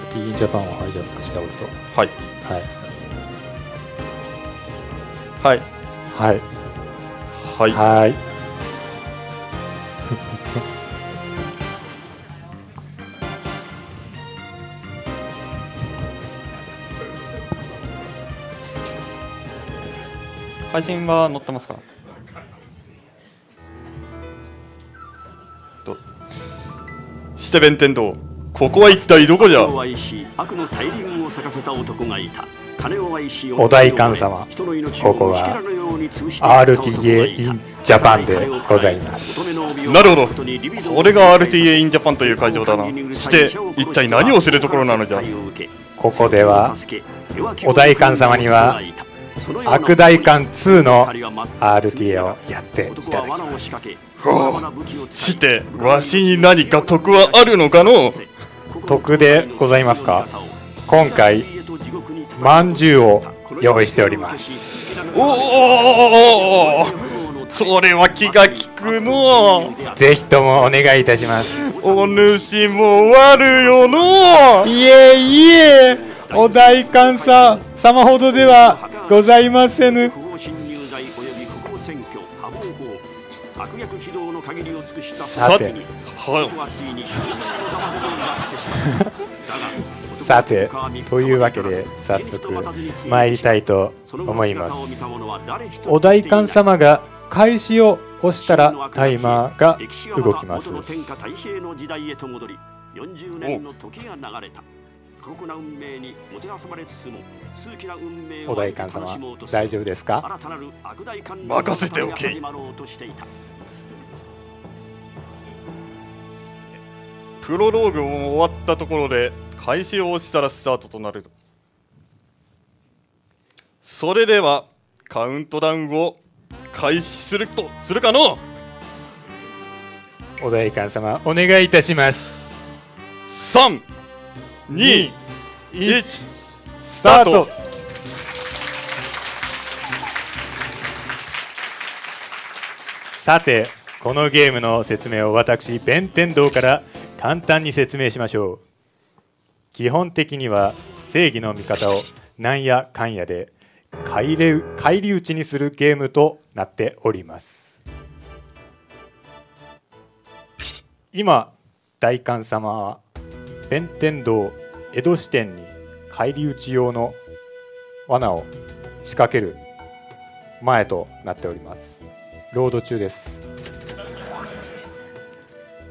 RT ジャパンをハイジャックしたこと。はい。はい。はい。はい。はい。はい。配信は載ってますか？として弁天堂ここは一体どこじゃ？金を愛し悪の大輪を咲かせた男がいた。金を愛しお代官様。人の命ここは RTA in Japan でございます。なるほどこれが RTA in Japan という会場だな。して一体何をするところなのじゃ？ここではお代官様には悪代官2の RTA をやっていただきますしてわしに何か得はあるのかの？得でございますか？今回まんじゅうを用意しております。おおそれは気が利くのぜひともお願いいたします。お主も悪よのいえいえお代官さ様ほどではございませぬ。不法侵入罪及び不法占拠破防法悪逆非道の限りを尽くしたさて。はい さてというわけで早速参りたいと思います。お代官様が開始を押したらタイマーが動きます。元の天下太平の時代へと戻り40年の時が流れた。過酷な運命にもてあそばれつつも数奇な運命をお代官様大丈夫ですか？任せておけプロローグも終わったところで開始を押したらスタートとなる。それではカウントダウンを開始するとするかの？お代官様お願いいたします。3 2 1スタート。さてこのゲームの説明を私弁天堂から簡単に説明しましょう。基本的には正義の味方をなんやかんやで返り返り討ちにするゲームとなっております。今大官様は弁天堂江戸支店に返り討ち用の罠を仕掛ける前となっております。ロード中です。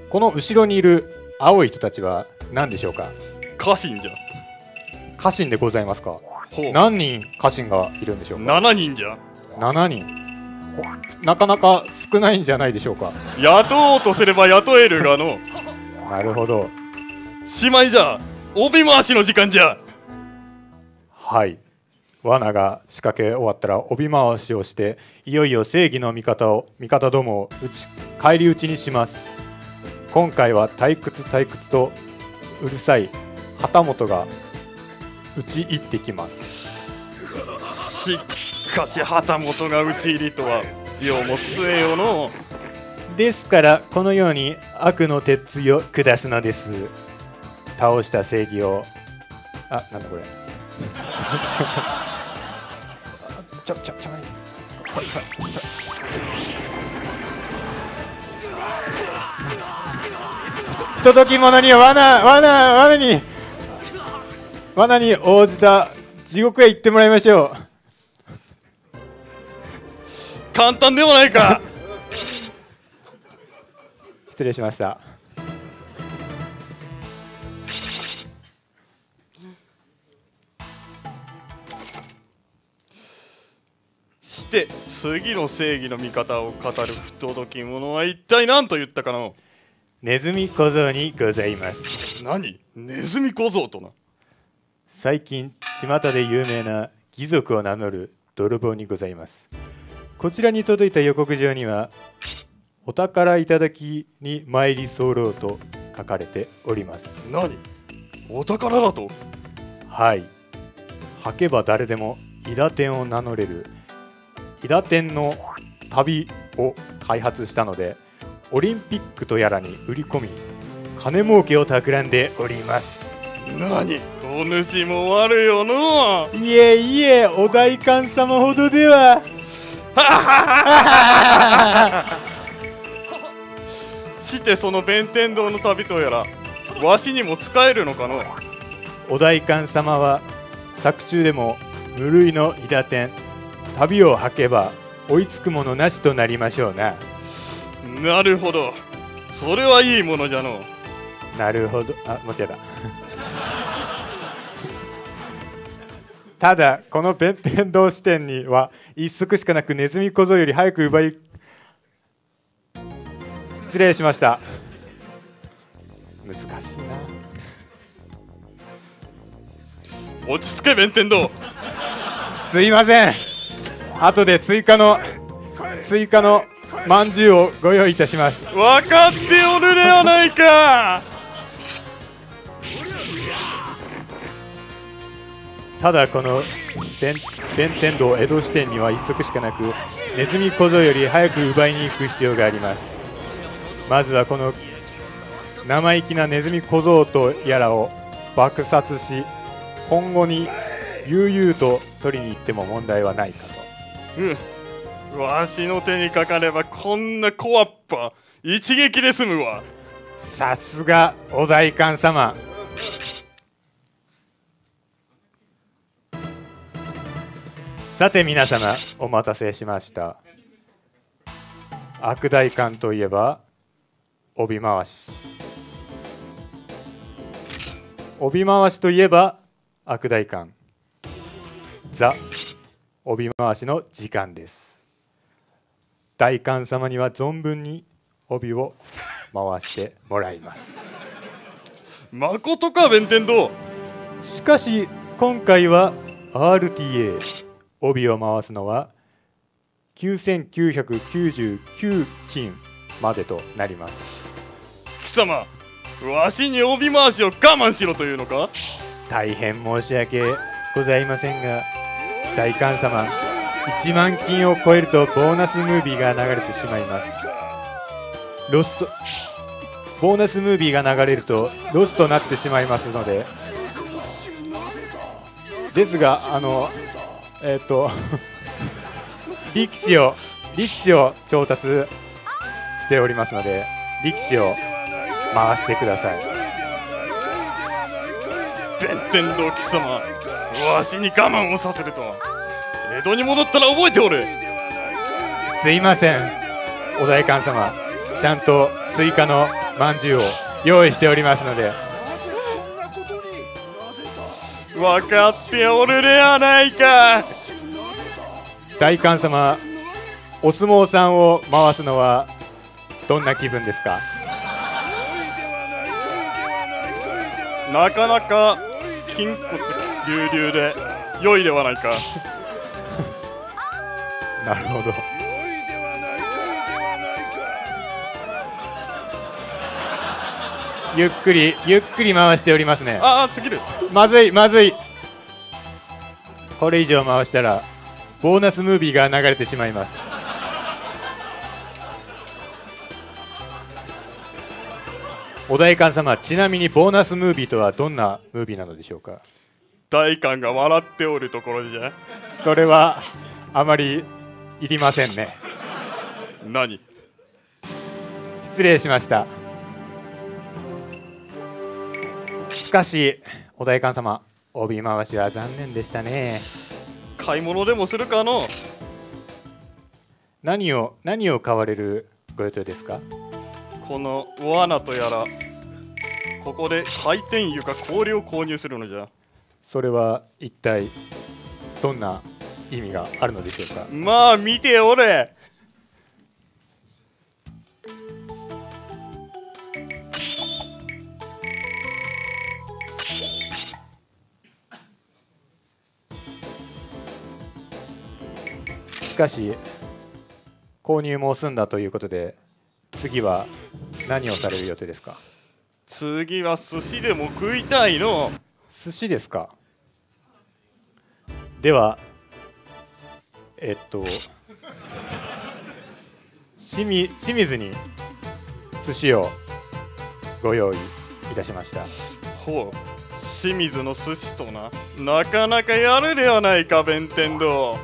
この後ろにいる青い人たちは何でしょうか？家臣じゃ家臣でございますか？何人家臣がいるんでしょうか？7人じゃ7人。おなかなか少ないんじゃないでしょうか？雇おうとすれば雇えるがの。なるほど。しまいじゃ。帯回しの時間じゃ。はい。罠が仕掛け終わったら帯回しをしていよいよ正義の味方を味方どもを打ち返り討ちにします今回は退屈退屈とうるさい旗本が打ち入ってきます。しかし旗本が討ち入りとはようも末よの。ですからこのように悪の鉄槌を下すのです。倒した正義を。あなんだこれ。ちょちょちょ不届き者には罠罠罠に罠に応じた地獄へ行ってもらいましょう。簡単ではないか。失礼しました。して次の正義の味方を語る不届き者は一体何と言ったかのネズミ小僧にございます。何？ネズミ小僧とな？最近巷で有名な義族を名乗る泥棒にございます。こちらに届いた予告状にはお宝いただきに参り候と書かれております。何？お宝だと？はい。履けば誰でも伊達天を名乗れる伊達天の旅を開発したのでオリンピックとやらに売り込み金儲けを企んでおります。何？お主も悪よの。いえいえお代官様ほどでは。してその弁天堂の旅とやらわしにも使えるのかの？お代官様は作中でも無類の伊達天旅を履けば追いつくものなしとなりましょうななるほど。それはいいものじゃの。なるほど。あ間違えた。ただこの弁天堂支店には一足しかなくネズミ小僧より早く奪い失礼しました。難しいな。落ち着け弁天堂。すいません。後で追加の追加のまんじゅうをご用意いたします。分かっておるではないか。ただこの弁弁天堂江戸支店には一足しかなくネズミ小僧より早く奪いに行く必要があります。まずはこの生意気なネズミ小僧とやらを爆殺し今後に悠々と取りに行っても問題はないかと。うんわしの手にかかればこんな小わっぱ一撃で済むわ。さすがお代官様。さて皆様お待たせしました。悪代官といえば帯回し。帯回しといえば悪代官。ザ帯回しの時間です。代官様には存分に帯を回してもらいます。まことか弁天堂。しかし今回は RTA 帯を回すのは9999金までとなります。貴様わしに帯回しを我慢しろというのか？大変申し訳ございませんが大官様1万金を超えるとボーナスムービーが流れてしまいます。ロストボーナスムービーが流れるとロスとなってしまいますので。ですがあのえっ、と力士を力士を調達しておりますので力士を回してください。弁天堂貴様わしに我慢をさせるとは。江戸に戻ったら覚えておる。すいません。お代官様ちゃんと追加のまんじゅうを用意しておりますので。分かっておるではないか。大官様お相撲さんを回すのはどんな気分ですか？なかなか筋骨隆々で良いではないかなるほど。ゆっくりゆっくり回しておりますね。ああすぎる。まずいまずい。これ以上回したらボーナスムービーが流れてしまいます。お代官様ちなみにボーナスムービーとはどんなムービーなのでしょうか？大官が笑っておるところじゃ。それはあまりいりませんね。何？失礼しました。しかしお代官様帯回しは残念でしたね。買い物でもするかの？何を何を買われるご予定ですか？この罠とやらここで回転床氷を購入するのじゃ。それは一体どんな意味があるのでしょうか？まあ見ておれ。しかし購入も済んだということで次は何をされる予定ですか？次は寿司でも食いたいの。寿司ですか？ではえっと清水に寿司をご用意いたしました。ほう清水の寿司とな。なかなかやるではないか弁天堂。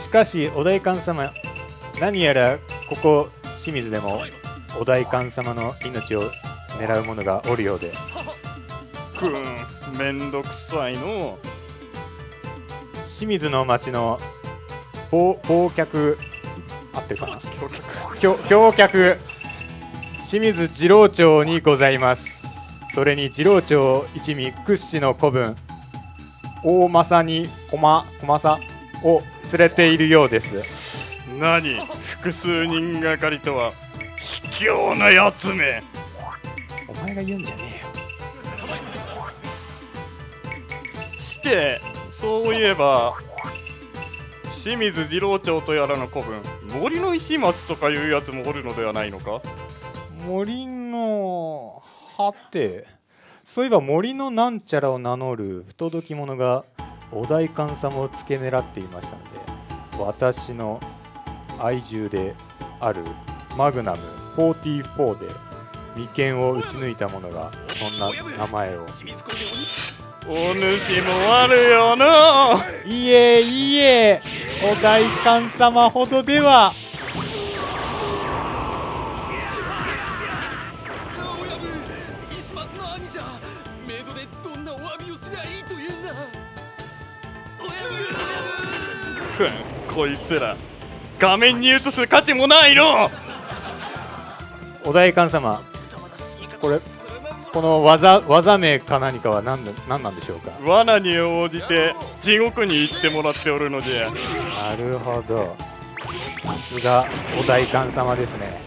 しかしお代官様何やらここ清水でもお代官様の命を狙う者がおるようで。くんめんどくさいの清水の町の忘忘却。合ってるかな？橋橋脚清水次郎長にございます。それに次郎長一味屈指の子分大政に駒駒さを連れているようです。何？複数人がかりとは卑怯なやつめ。お前が言うんじゃねしてそういえば清水次郎長とやらの子分森の石松とかいうやつもおるのではないのか？森のはて。そういえば森のなんちゃらを名乗る不届き者がお代官様を付け狙っていましたので私の愛獣であるマグナム44で眉間を打ち抜いた者がそんな名前を。お主もあるよないえいえお代官様ほどでは。親分石松の兄じゃメイドでどんなお詫びをすりゃいいというんだふんこいつら。画面に映す価値もないの。お代官様これこの技技名か何かは何だ何なんでしょうか？罠に応じて地獄に行ってもらっておるのじゃ。なるほど。さすがお代官様ですね。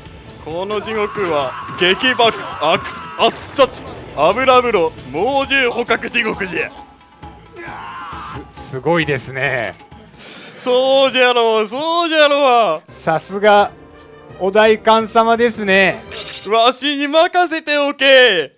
この地獄は激爆悪圧殺油風呂猛獣捕獲地獄じゃ。すすごいですね。そうじゃろうそうじゃろさすがお代官様ですね。うわしに任せておけ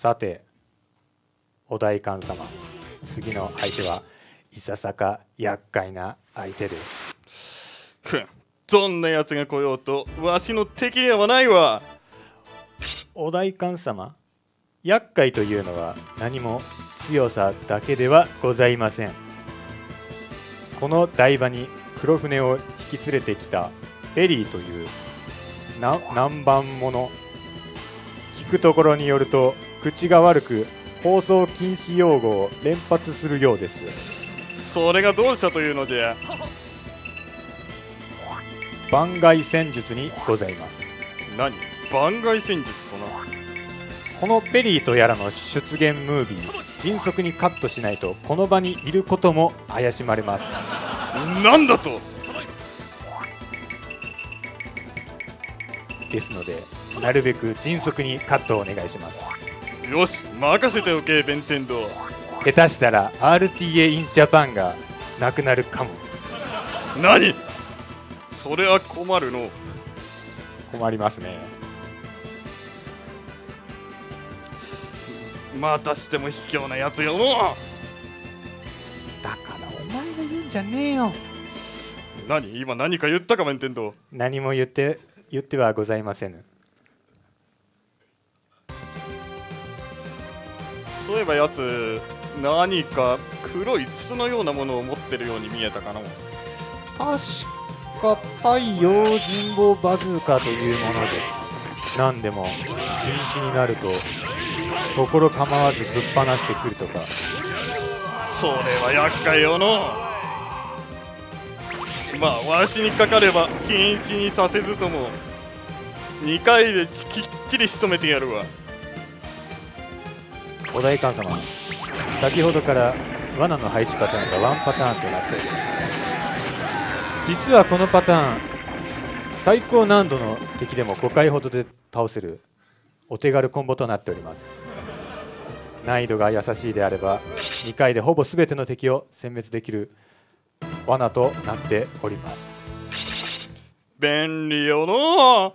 さてお代官様次の相手はいささか厄介な相手です。ふんどんな奴が来ようとわしの敵ではないわ。お代官様厄介というのは何も強さだけではございません。この台場に黒船を引き連れてきたペリーというな南蛮者聞くところによると口が悪く放送禁止用語を連発するようですそれがどうしたというのじゃ。番外戦術にございます。何？番外戦術とな？このペリーとやらの出現ムービー迅速にカットしないとこの場にいることも怪しまれます。なんだと？ですのでなるべく迅速にカットをお願いしますよし任せておけ弁天堂。下手したら RTA in Japan がなくなるかも。何？それは困るの。困りますね。またしても卑怯なやつよのだからお前が言うんじゃねえよ。何？今何か言ったか弁天堂。何も言って言ってはございませぬそういえばやつ何か黒い筒のようなものを持ってるように見えたかな？確か太陽神保バズーカというものです。何でも禁止になると心構わずぶっ放してくるとか。それは厄介よの。まあわしにかかれば禁止にさせずとも2回できっちり仕留めてやるわお代官様。先ほどから罠の配置パターンがワンパターンとなっております。実はこのパターン最高難度の敵でも5回ほどで倒せるお手軽コンボとなっております。難易度が優しいであれば2回でほぼ全ての敵を殲滅できる罠となっております。便利よの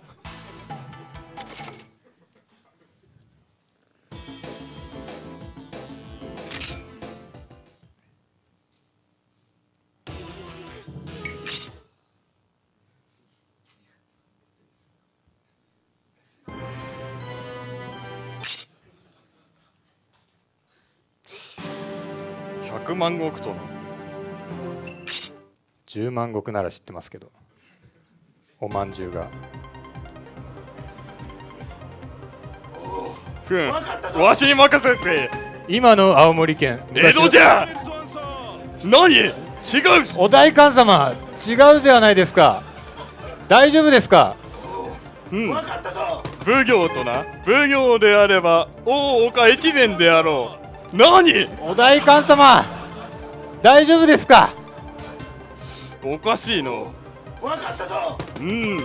100万石とな10万石なら知ってますけど。おまんじゅうが。ふん。わしに任せて。今の青森県。江戸じゃ。何？違う。お代官様違うではないですか。大丈夫ですか？うん。奉行とな。奉行であれば大岡越前であろう。何？お代官様大丈夫ですか？おかしいの。うん。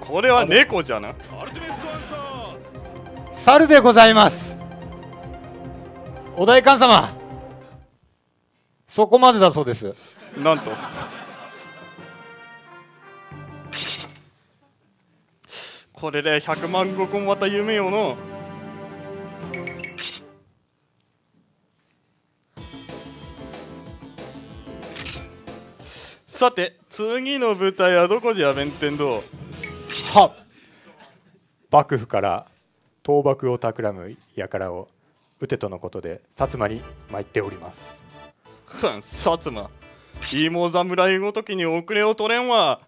これは猫じゃな。猿でございます。お代官様。そこまでだそうです。なんと。これで100万石もまた夢よのさて次の舞台はどこじゃ弁天堂？は幕府から倒幕を企む輩を討てとのことで薩摩に参っております。ふ ん薩摩。芋侍ごときに遅れを取れんわ。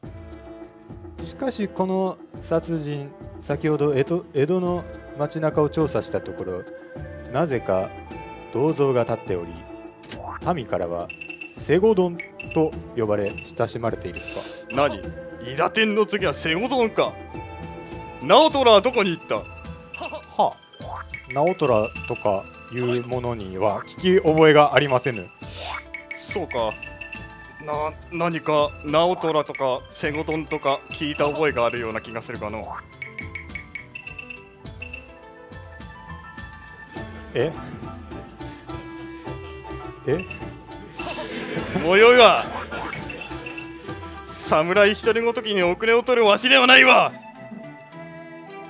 しかしこの殺人先ほど江戸江戸の街中を調査したところなぜか銅像が立っており民からはセゴドンと呼ばれ親しまれているとか何伊達天の次はセゴドンか。直虎はどこに行った？はあ。直虎とかいうものには聞き覚えがありませぬ。そうか。な何か直虎とかセゴドンとか聞いた覚えがあるような気がするかの。え？え？もよいわ侍一人ごときに遅れを取るわしではないわ。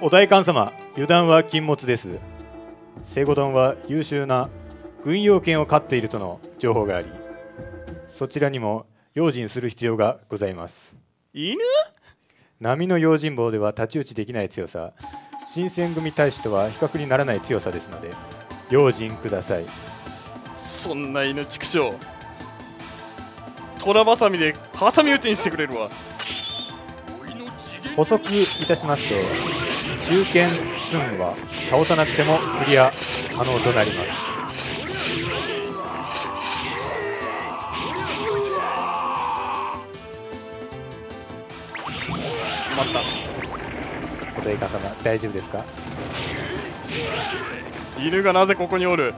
お代官様油断は禁物です。セゴドンは優秀な軍用犬を飼っているとの情報がありそちらにも用心する必要がございます。犬？波の用心棒では太刀打ちできない強さ新選組大使とは比較にならない強さですので用心ください。そんな犬畜生虎バサミで挟み撃ちにしてくれるわ。補足いたしますと中堅ツンは倒さなくてもクリア可能となります。まった。お代官様大丈夫ですか？犬がなぜここにおる？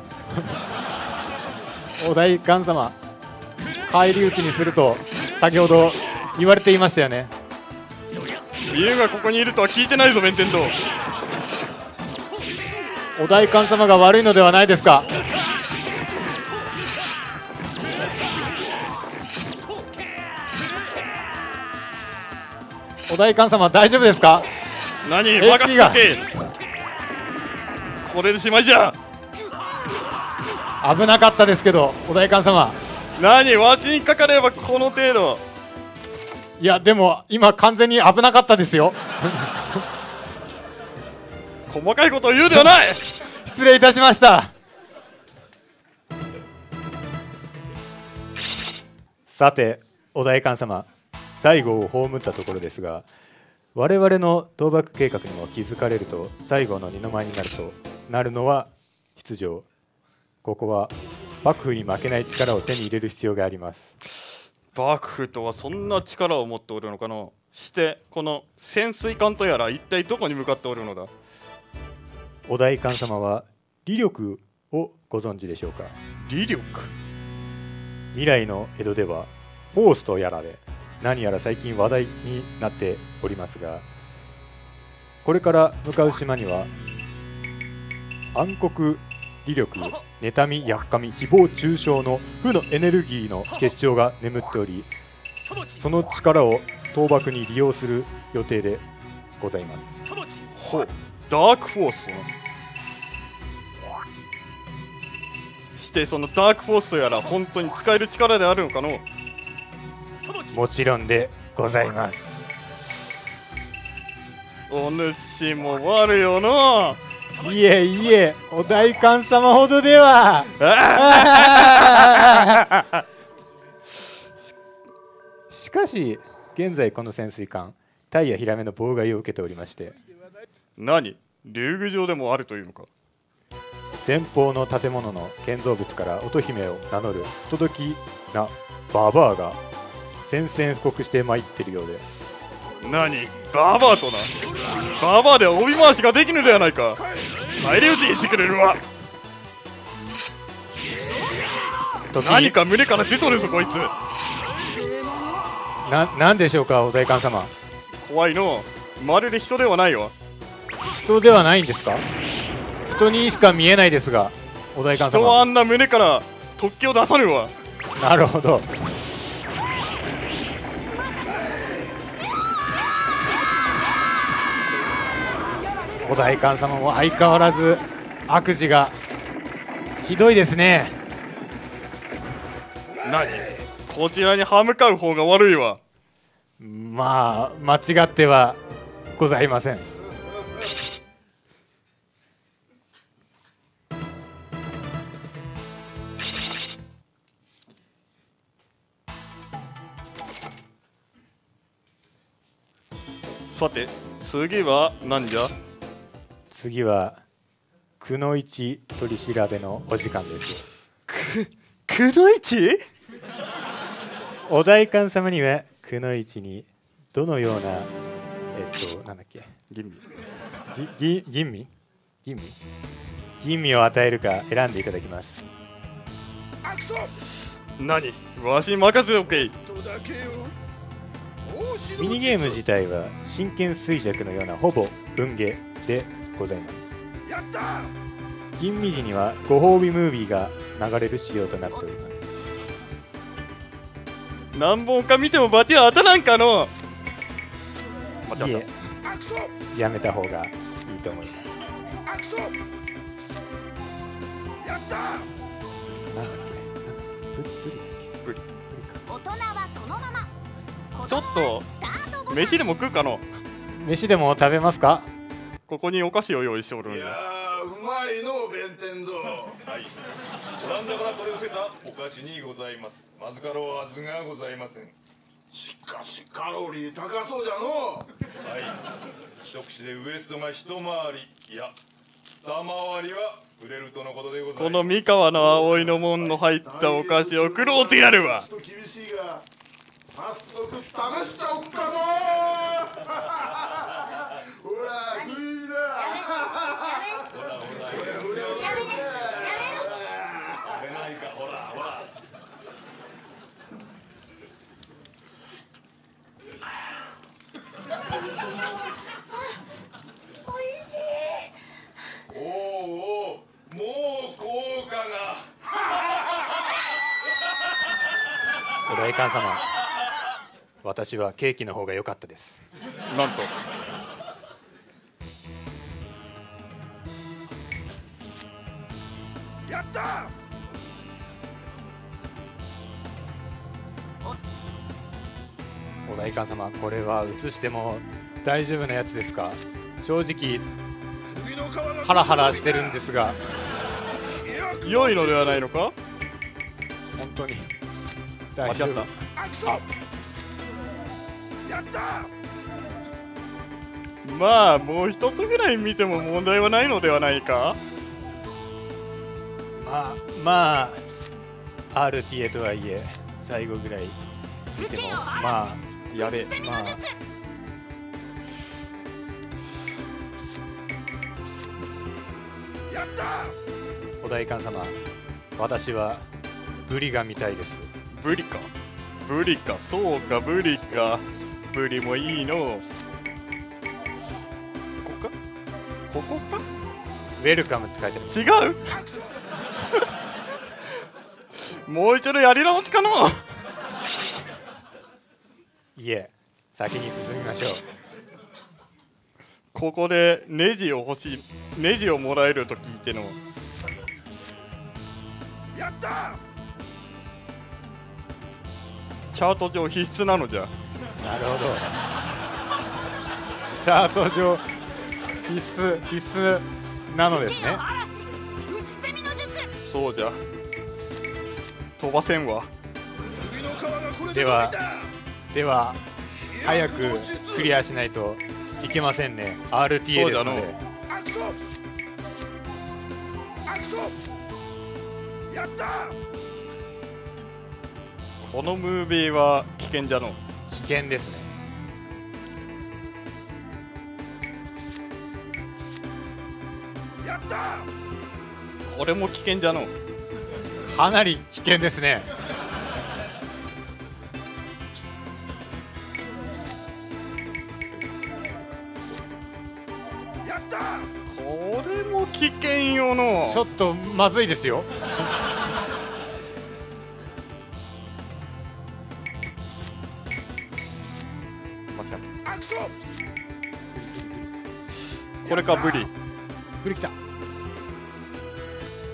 お代官様返り討ちにすると先ほど言われていましたよね。犬がここにいるとは聞いてないぞ弁天堂。お代官様が悪いのではないですか。お代官様大丈夫ですか？何バカつけこれでしまいじゃ。危なかったですけどお代官様何わしにかかればこの程度。いやでも今完全に危なかったですよ。細かいことを言うではない。失礼いたしました。さてお代官様最後を葬ったところですが我々の倒幕計画にも気づかれると最後の二の舞になるとなるのは出場ここは幕府に負けない力を手に入れる必要があります。幕府とはそんな力を持っておるのかな。してこの潜水艦とやら一体どこに向かっておるのだ。お代官様は理力をご存知でしょうか？理力？未来の江戸ではフォースとやらで何やら最近話題になっておりますがこれから向かう島には暗黒理力妬みやっかみ誹謗中傷の負のエネルギーの結晶が眠っておりその力を倒幕に利用する予定でございます。ほうダークフォースしてそのダークフォースとやら本当に使える力であるのかの。もちろんでございます。お主も悪よないえいえお代官様ほどでは。しかし現在この潜水艦タイやヒラメの妨害を受けておりまして。何？竜宮城でもあるというのか？前方の建物の建造物から乙姫を名乗る不届きなババアが宣戦布告して参ってるようで何バーバーとな。バーバーでは帯回しができぬではないか。返り討ちにしてくれるわ。時。何か胸から出とるぞこいつ。ななんでしょうかお代官様。怖いの。まるで人ではないわ。人ではないんですか？人にしか見えないですがお代官様。人はあんな胸から突起を出さぬわ。なるほどお代官様も相変わらず悪事がひどいですね。何？こちらに歯向かう方が悪いわ。まあ間違ってはございません。さて次は何じゃ？次はくのいち取り調べのお時間です。くのいち？お代官様にはくのいちにどのようなえっとなんだっけ？吟味。ぎぎ吟味？吟味？吟味を与えるか選んでいただきます。何？わしに任せておけ。いミニゲーム自体は真剣衰弱のようなほぼ文芸でございます。吟味時にはご褒美ムービーが流れる仕様となっております。何本か見てもバチは当たらんかの？いっえやめた方がいいと思います。なんだっけ？ブブリ大人はそのまま。たちょっと飯でも食うかの？飯でも食べますか？ここにお菓子を用意しておるんやいやーうまいの弁天堂はい。オランダから取り寄せたお菓子にございます。まずかろうはずがございません。しかしカロリー高そうじゃのはい。一口でウエストが一回り、いや、二回りは売れるとのことでございます。この三河の葵の門の入ったお菓子を食ろうてやるわちょっと厳しいが早速試しちゃおっかのほらおい。しい。おおおうもう効果が。お代官様私はケーキの方が良かったですなんとやった！お代官様これは映しても大丈夫なやつですか？正直ハラハラしてるんですが良いのではないのか？本当に。大丈夫。たアクションやった！まあもう一つぐらい見ても問題はないのではないか？あまあ RTA とはいえ最後ぐらい見てもまあやれまあ。やったお代官様私はブリが見たいです。ブリか？ブリか？そうかブリか。ブリもいいの。ここか？ここか？ウェルカムって書いてある。違う もう一度やり直しかのいえ先に進みましょう。ここでネジを欲しいネジをもらえると聞いての。やった！チャート上必須なのじゃ。なるほど。チャート上必須必須なのですねそうじゃ。飛ばせんわ。ではでは早くクリアしないといけませんね。RTA ですので。このムービーは危険じゃの危険ですねこれも危険じゃの。かなり危険ですね。やった！これも危険よの。ちょっとまずいですよ。これかブリ。ブリきた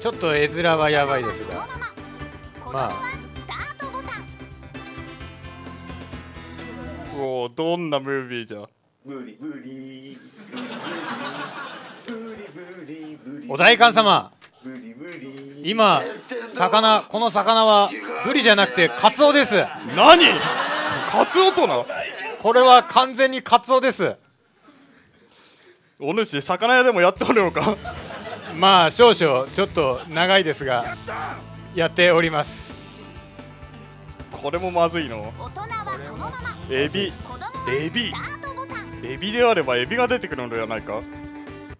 ちょっと絵面はやばいですが。まあ。おおどんなムービーじゃ。ブリブリお代官様。今魚この魚はブリじゃなくてカツオです。何？カツオとなこれは完全にカツオです。お主魚屋でもやっておるのか？まあ少々ちょっと長いですがやっております。これもまずいの？大人はそのまま。エビ。エビ。エビであればエビが出てくるのではないか？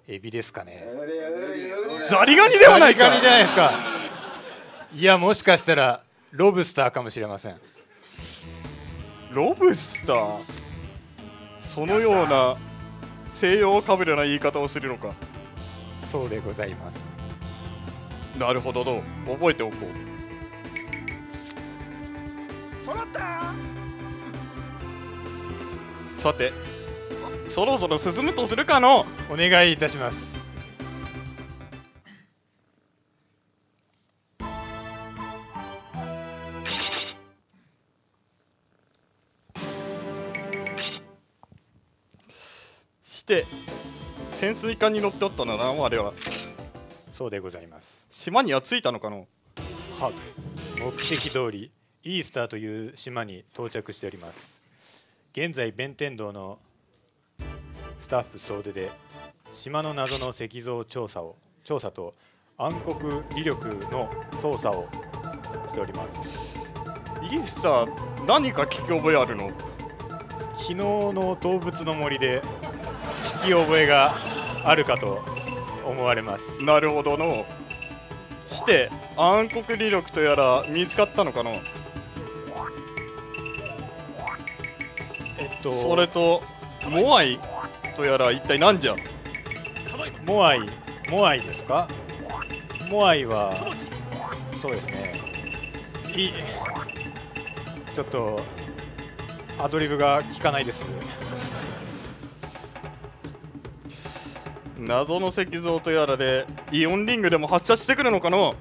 エビですかね。ザリガニではないか。ザリガニじゃないですか。いやもしかしたらロブスターかもしれません。ロブスター？そのような西洋かぶれな言い方をするのかそうでございます。なるほどの覚えておこう。揃ったさてそろそろ進むとするかのお願いいたします水艦に乗っておったのなあれは。そうでございます。島には着いたのかの？は目的通りイースターという島に到着しております現在弁天堂のスタッフ総出で島の謎の石像調査を調査と暗黒理力の操作をしております。イースター何か聞き覚えあるの？昨日の動物の森で聞き覚えがあるかと思われます。なるほどの。して暗黒理力とやら見つかったのかの？えっとそれと？モアイとやら一体何じゃ？モアイモアイですか？モアイはそうですね。いちょっとアドリブが効かないです謎の石像とやらでイオンリングでも発射してくるのかの？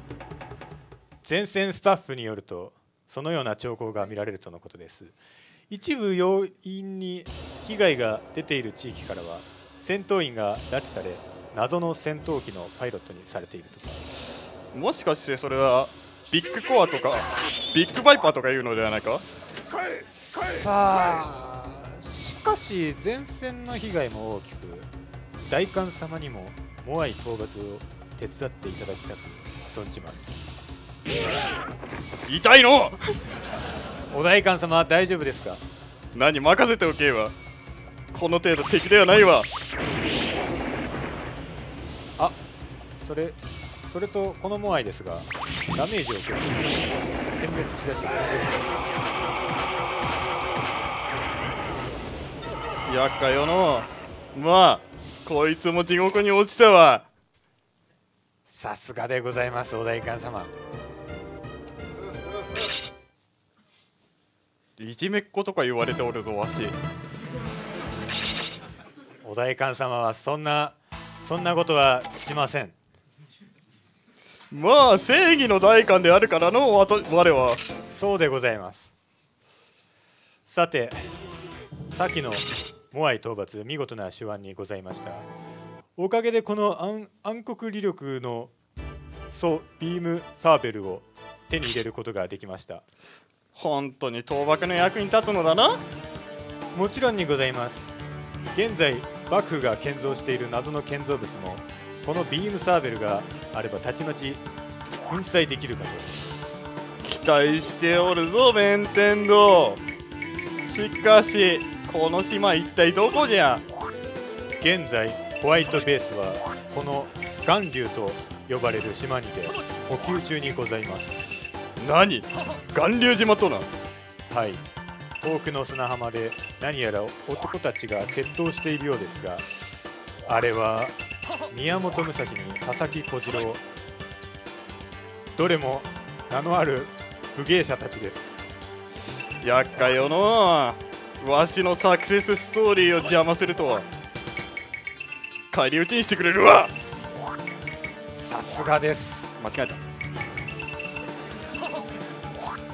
前線スタッフによるとそのような兆候が見られるとのことです。一部要因に被害が出ている地域からは戦闘員が拉致され謎の戦闘機のパイロットにされているとかもしかしてそれはビッグコアとかビッグバイパーとかいうのではないか？さあしかし前線の被害も大きく大官様にもモアイ討伐を手伝っていただきたく存じます。痛いの？お代官様大丈夫ですか？何任せておけばこの程度敵ではないわ。あそれそれとこのモアイですがダメージを受けると点滅しだし厄介よのまあこいつも地獄に落ちたわ。さすがでございますお代官様。いじめっ子とか言われておるぞわし。お代官様はそんなそんなことはしません。まあ正義の代官であるからのわと我は。そうでございます。さてさっきのモアイ討伐見事な手腕にございました。おかげでこの暗暗黒理力のそうビームサーベルを手に入れることができました。本当に倒幕の役に立つのだな。もちろんにございます。現在幕府が建造している謎の建造物もこのビームサーベルがあればたちまち粉砕できるかと。期待しておるぞ弁天堂。しかしこの島一体どこじゃ？現在ホワイトベースはこの岩流と呼ばれる島にて補給中にございます。何？巌流島とな？はい。遠くの砂浜で何やら男たちが決闘しているようですがあれは宮本武蔵に佐々木小次郎どれも名のある武芸者たちです。厄介よのうわしのサクセスストーリーを邪魔するとは。返り討ちにしてくれるわ。さすがです。間違えた。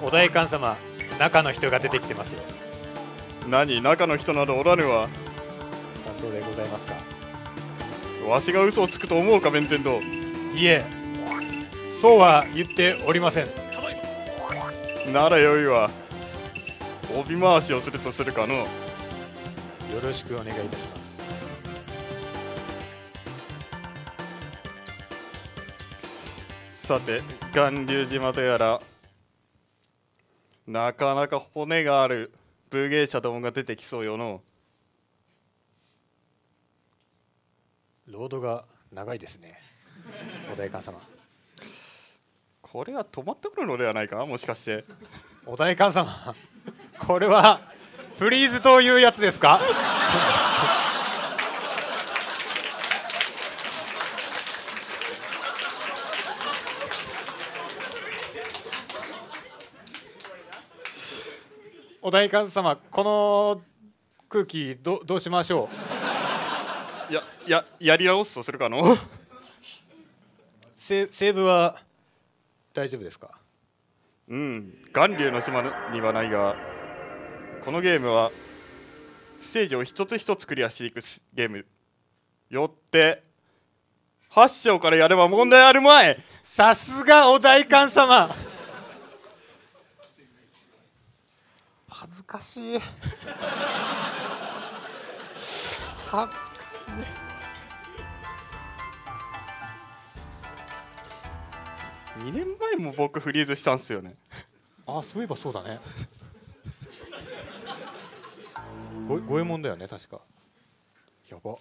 お代官様中の人が出てきてますよ。何中の人などおらぬわ。本当でございますか。わしが嘘をつくと思うか弁天堂。いえそうは言っておりません。ならよいわ帯回しをするとするかの。よろしくお願いいたします。さて巌流島とやらなかなか骨がある武芸者どもが出てきそうよの。ロードが長いですね。お代官様。これは止まってくるのではないかもしかして。お代官様これはフリーズというやつですか？お代官様この空気どどうしましょう？いやいややり直すとするかの？セセーブは大丈夫ですか？うん巌流の島にはないがこのゲームはステージを一つ一つクリアしていくゲーム。よって8章からやれば問題あるまい。さすがお代官様。恥ずかしい。恥ずかしい。2年前も僕フリーズしたんすよね。あそういえばそうだねご五右衛門だよね確か。やば。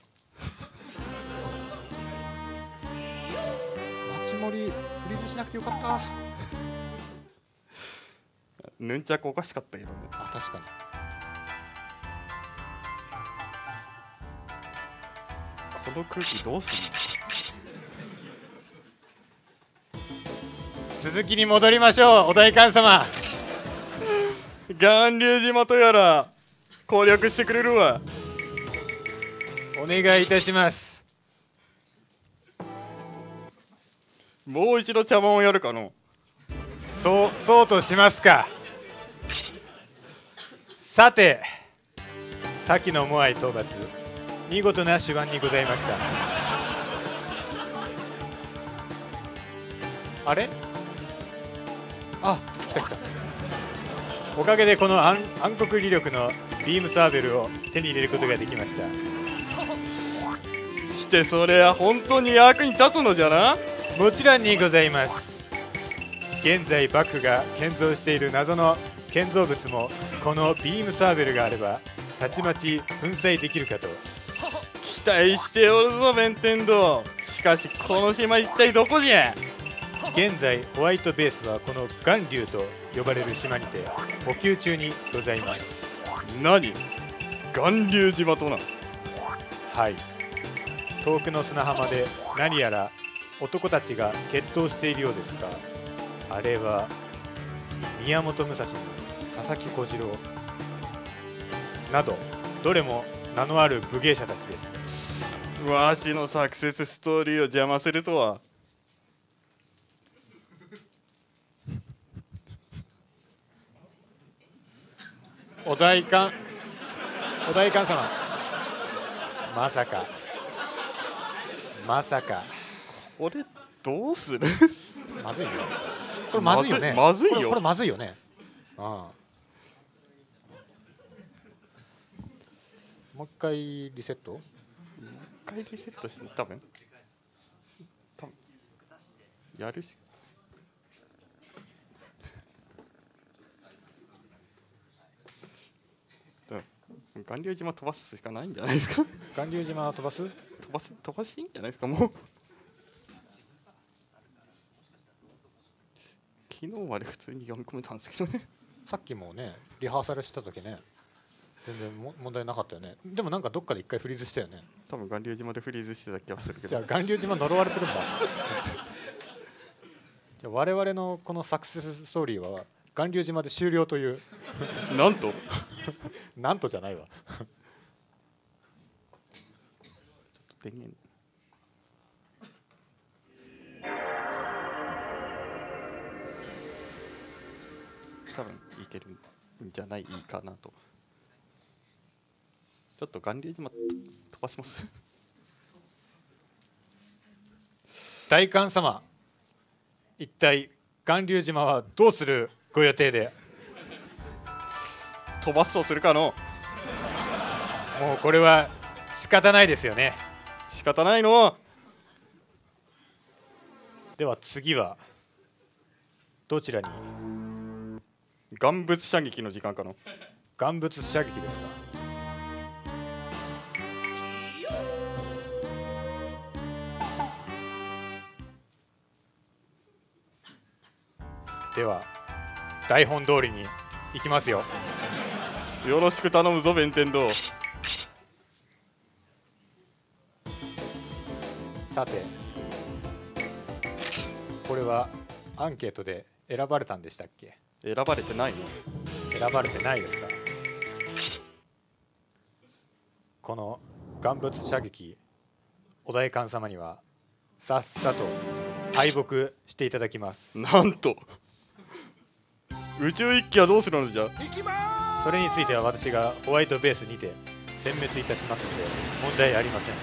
町盛りフリーズしなくてよかった。ヌンチャクおかしかったけどね。あ確かに。この空気どうすんの？続きに戻りましょうお代官様。巌流島とやら攻略してくれるわ。お願いいたします。もう一度茶碗をやるかの。そうそうとしますか。さて先のモアイ討伐。見事な手腕にございました。あれ？あ来た来たおかげでこの暗暗黒理力のビームサーベルを手に入れることができました。してそれは本当に役に立つのじゃな？もちろんにございます。現在幕府が建造している謎の建造物もこのビームサーベルがあればたちまち粉砕できるかと。期待しておるぞ弁天堂しかしこの島一体どこじゃ？現在ホワイトベースはこの巌流と呼ばれる島にて補給中にございます。何？巌流島となはい。遠くの砂浜で何やら男たちが決闘しているようですがあれは宮本武蔵に佐々木小次郎などどれも名のある武芸者たちです。わしのサクセスストーリーを邪魔するとはお代官。お代官様。まさか。まさか。俺どうする？まずいねこれまずいよね。まずいよ。これこれまずいよね。うん。もう一回リセット？一回リセットして多分。多分。やるし多分巌流島飛ばすしかないんじゃないですか？巌流島飛ばす？飛ばす飛ばしていいんじゃないですかもう。昨日まで普通に読み込めたんですけどね。さっきもねリハーサルした時ね全然も問題なかったよね。でもなんかどっかで一回フリーズしたよね。多分巌流島でフリーズしてた気がするけど。じゃあ巌流島呪われてるんだ。じゃあ我々のこのサクセスストーリーは巌流島で終了という。なんと？なんとじゃないわ。電源。多分いけるんじゃないかなと。ちょっと巌流島と飛ばします。大官様一体巌流島はどうする？ご予定で。飛ばすとするかの？もうこれは仕方ないですよね。仕方ないの？では次はどちらに？岩物射撃の時間かの？岩物射撃ですか。では台本通りに行きますよ。よろしく頼むぞ弁天堂。さてこれはアンケートで選ばれたんでしたっけ？選ばれてないの選ばれてないですか？この岩物射撃お代官様にはさっさと敗北していただきます。なんと宇宙一機はどうするのじゃ？それについては私がホワイトベースにて殲滅いたしますので問題ありません。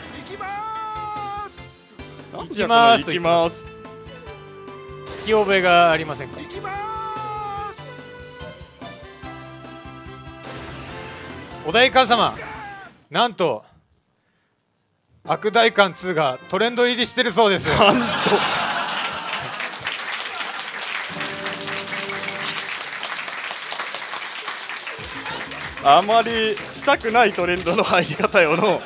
行きます。行きます。聞き覚えがありませんか？お代官様なんと悪代官2がトレンド入りしてるそうです。なんとあまりしたくないトレンドの入り方よの。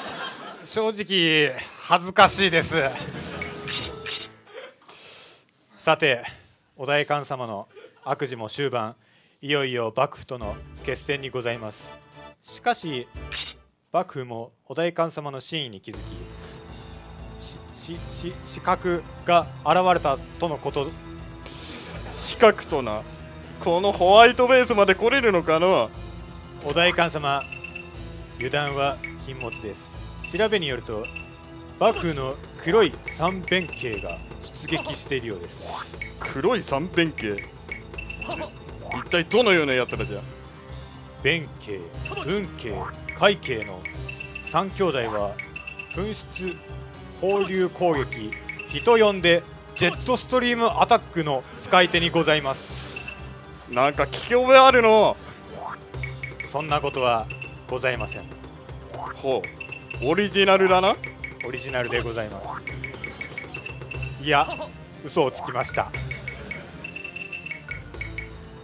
正直恥ずかしいです。さてお代官様の悪事も終盤いよいよ幕府との決戦にございます。しかし幕府もお代官様の真意に気づきししし資格が現れたとのこと。四角とな。このホワイトベースまで来れるのかな？お代官様油断は禁物です。調べによると幕府の黒い三辺形が出撃しているようです。黒い三辺形一体どのようなやつらじゃ？弁慶運慶海慶の三兄弟は紛失放流攻撃人呼んでジェットストリームアタックの使い手にございます。なんか聞き覚えあるのそんなことはございません。ほう。オリジナルだな。オリジナルでございます。いや嘘をつきました。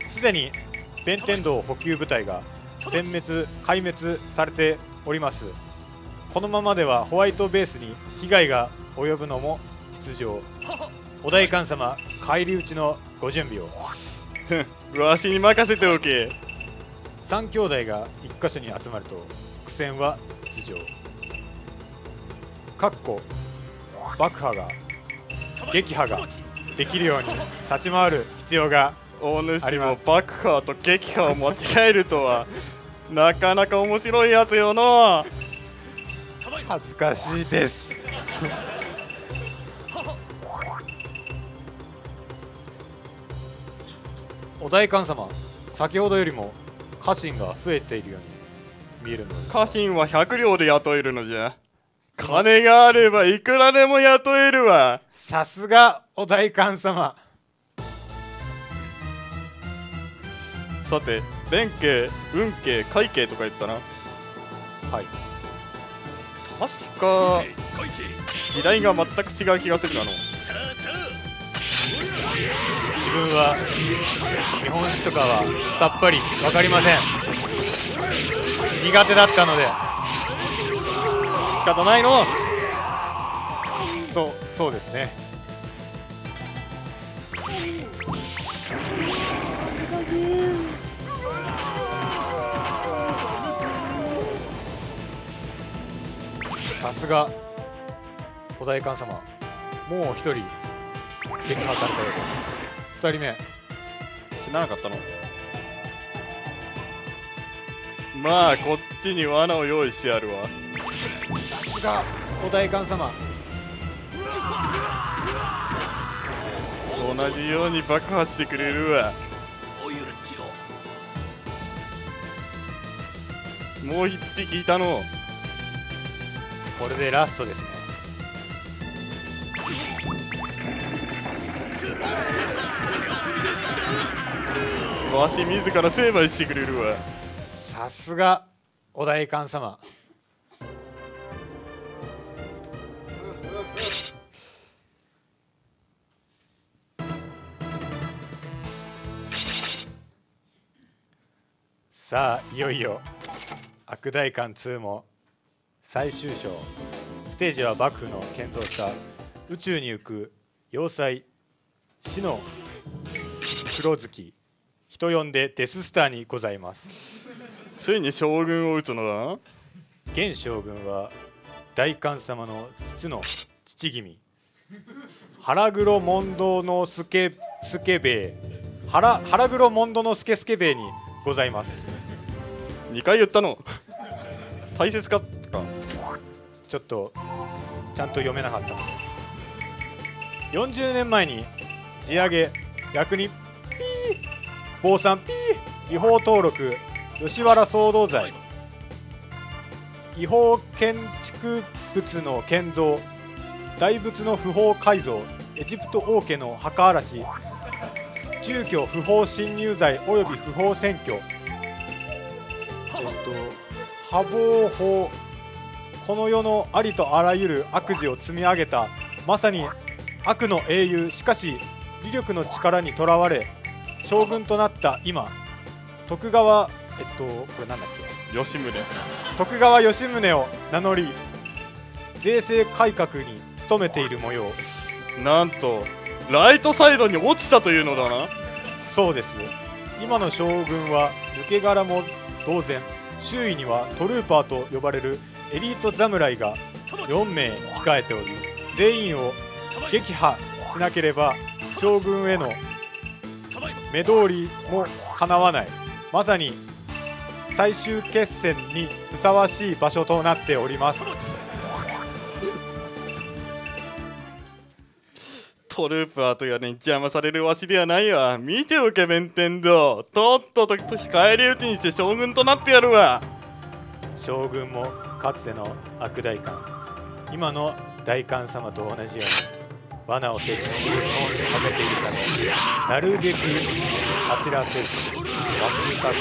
すでに弁天堂補給部隊が殲滅壊滅されております。このままではホワイトベースに被害が及ぶのも必要。お代官様返り討ちのご準備を。わしに任せておけ3兄弟が1箇所に集まると苦戦は必要かっこ爆破が撃破ができるように立ち回る必要がお主あります。も爆破と撃破を間違えるとは なかなか面白いやつよの恥ずかしいです。お代官様先ほどよりも家臣が増えているように見えるのです。家臣は100両で雇えるのじゃ。家金があればいくらでも雇えるわ。さすがお代官様。さて連携運慶会計とか言ったな。はい。確か時代が全く違う気がするなのさあさあ自分は日本史とかはさっぱり分かりません。苦手だったので。仕方ないの。そうそうですね。さすがお代官様。もう一人撃破されたようで。二人目。知らなかったの？まあこっちに罠を用意してあるわ。さすがお代官様。同じように爆破してくれるわ。お許しをもう一匹いたの。これでラストですねわし自ら成敗してくれるわ。さすがお代官様。さあいよいよ悪代官2も最終章。ステージは幕府の建造した宇宙に行く要塞死の黒月。人呼んでデススターにございます。ついに将軍を討つのだ現将軍は大官様の実の父君。腹黒問答の助助兵。衛腹腹黒問答の助助兵衛にございます。2回言ったの。大切かちょっとちゃんと読めなかった。ので40年前に地上げ役人ピー坊さんピー違法登録吉原騒動罪違法建築物の建造大仏の不法改造エジプト王家の墓荒らし住居不法侵入罪及び不法占拠。えっと破防法この世のありとあらゆる悪事を積み上げたまさに悪の英雄しかし威力の力にとらわれ将軍となった今徳川えっとこれなんだっけ？吉宗。徳川吉宗を名乗り税制改革に努めている模様。なんとライトサイドに落ちたというのだな。そうです。今の将軍は抜け殻も同然周囲にはトルーパーと呼ばれるエリート侍が4名控えており全員を撃破しなければ将軍への目通りもかなわない。まさに最終決戦にふさわしい場所となっております。トループアーとやねに邪魔されるわしではないわ。見ておけ弁天堂。とっとと控えり討ちにして将軍となってやるわ。将軍もかつての悪代官。今の大官様と同じように罠を設置するトーンにかけているためなるべく走らせず枠さず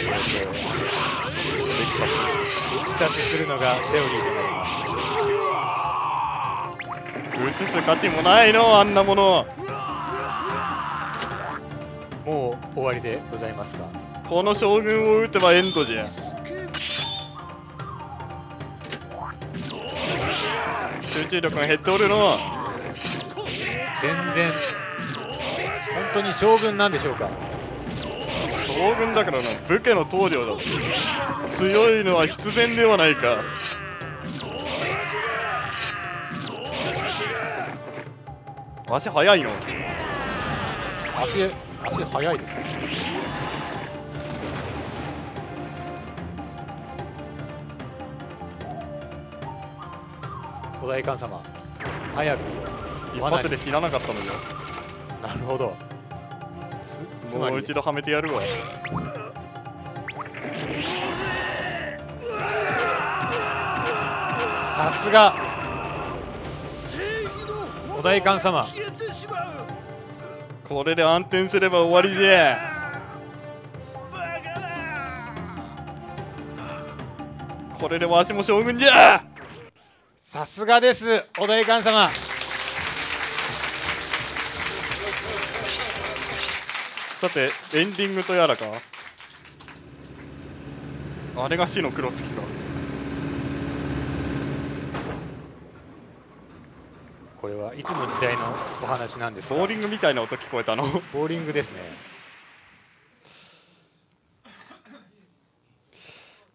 えーと力殺力殺するのがセオリーとなります。映す価値もないのあんなもの。もう終わりでございますがこの将軍を撃てばエンドじゃ集中力が減っておるの。全然本当に将軍なんでしょうか？将軍だからな武家の棟梁だ。強いのは必然ではないか。足速いの？足足速いですね。お代官様早く一発で死ななかったのよ。なるほど。もう一度はめてやるわ。さすが。お代官様。これで暗転すれば終わりじゃ。これでわしも将軍じゃ。さすがですお代官様さてエンディングとやらか？あれが死の黒月か。これはいつの時代のお話なんですか？ボーリングみたいな音聞こえたの。ボーリングですね。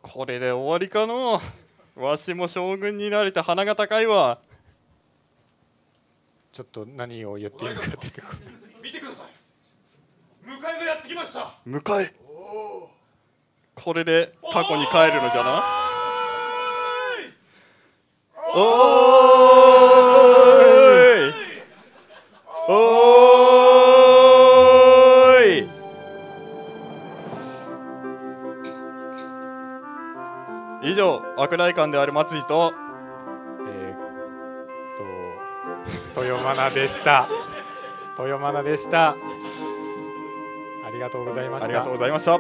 これで終わりかのわしも将軍になれて鼻が高いわ。ちょっと何を言っていいのか出てこ。ない見てください迎えがやってきました。迎え。これで過去に帰るのじゃな。おー。い。おーい。以上悪代官である松井と。えーっと豊マナでした。豊マナでした。ありがとうございました。ありがとうございました。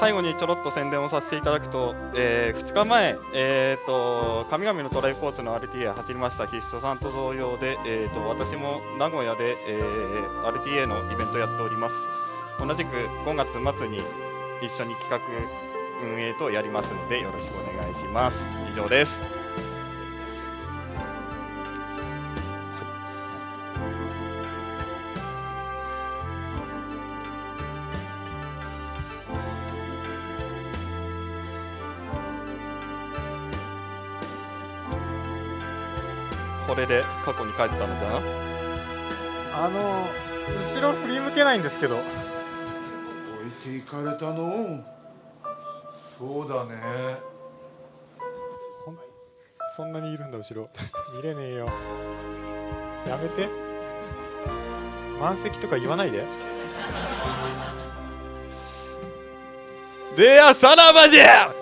最後にちょろっと宣伝をさせていただくと、え2日前、えー、と神々のトライコースの RTA 走りましたヒストさんと同様で、えー、と私も名古屋で、えー RTA のイベントやっております。同じく5月末に一緒に企画運営とやりますのでよろしくお願いします。以上です。これで過去に帰ったのじゃな？あの後ろ振り向けないんですけど。置いていかれたのそうだね。そんなにいるんだ後ろ。見れねえよ。やめて。満席とか言わないで。でやさらばじゃ